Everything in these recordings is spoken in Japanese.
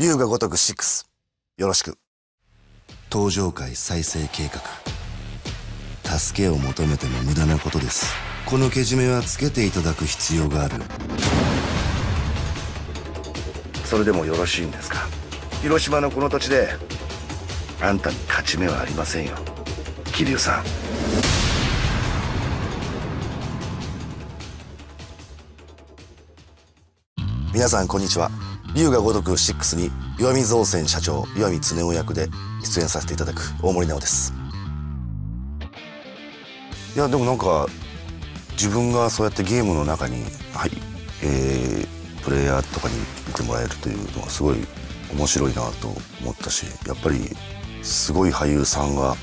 龍が如く6よろしく。登場界再生計画。助けを求めても無駄なことです。このけじめはつけていただく必要がある。それでもよろしいんですか？広島のこの土地であんたに勝ち目はありませんよ。桐生さん。皆さんこんにちは龍が如く6に岩見造船社長岩見恒夫役で出演させていただく大森直です。いやでもなんか自分がそうやってゲームの中にはいえー、プレイヤーとかに見てもらえるというのはすごい面白いなと思ったしやっぱりすごい俳優さんが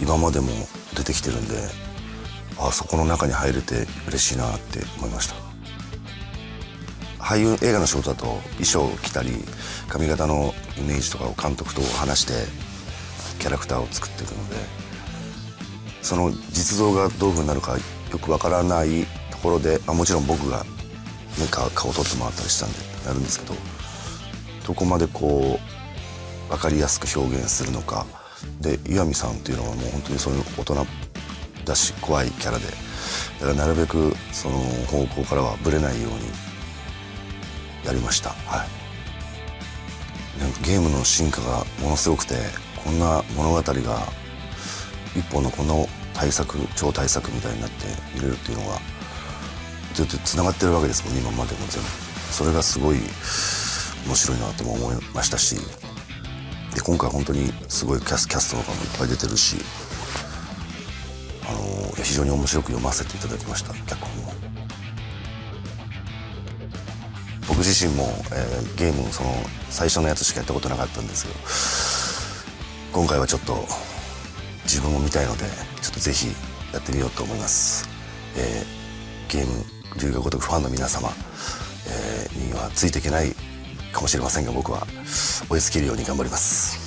今までも出てきてるんであそこの中に入れて嬉しいなって思いました。俳優映画の仕事だと衣装を着たり髪型のイメージとかを監督と話してキャラクターを作っていくのでその実像がどういうふうになるかよくわからないところで、まあ、もちろん僕が、ね、顔を取ってもらったりしたんでやるんですけどどこまでこう分かりやすく表現するのか。で岩見さんっていうのはもう本当にそういう大人だし怖いキャラで。だからなるべくその方向からはぶれないようにやりました。はい。なんかゲームの進化がものすごくてこんな物語が一本のこの対策超大作みたいになって見れるっていうのがずっとつながってるわけですもんね今までも全部。それがすごい面白いなとも思いましたしで今回本当にすごいキャスキャストとかもいっぱい出てるしあの非常に面白く読ませていただきました脚本も僕自身も、えー、ゲームその最初のやつしかやったことなかったんですけど今回はちょっと自分も見たいのでちょっとぜひやってみようと思います、えー、ゲーム龍が如くファンの皆様、えー、にはついていけないかもしれませんが僕は追いつけるように頑張ります。